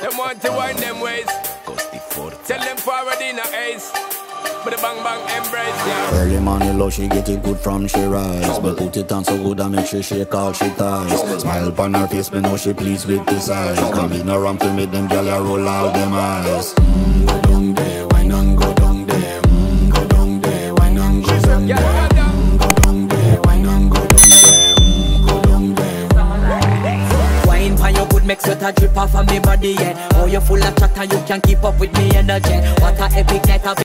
them want to wind them ways. Tell them forward in a ace. But the bang bang embrace, yeah. Early money low, she get it good from she rise. But put it on so good I make she shake all she ties. Smile upon her face, me know she pleased with this eyes. Come in around to make them gyal a roll out them eyes. Make sweat a drip off of me body, yeah. Oh, you full of chatter, you can't keep up with me energy. What a epic night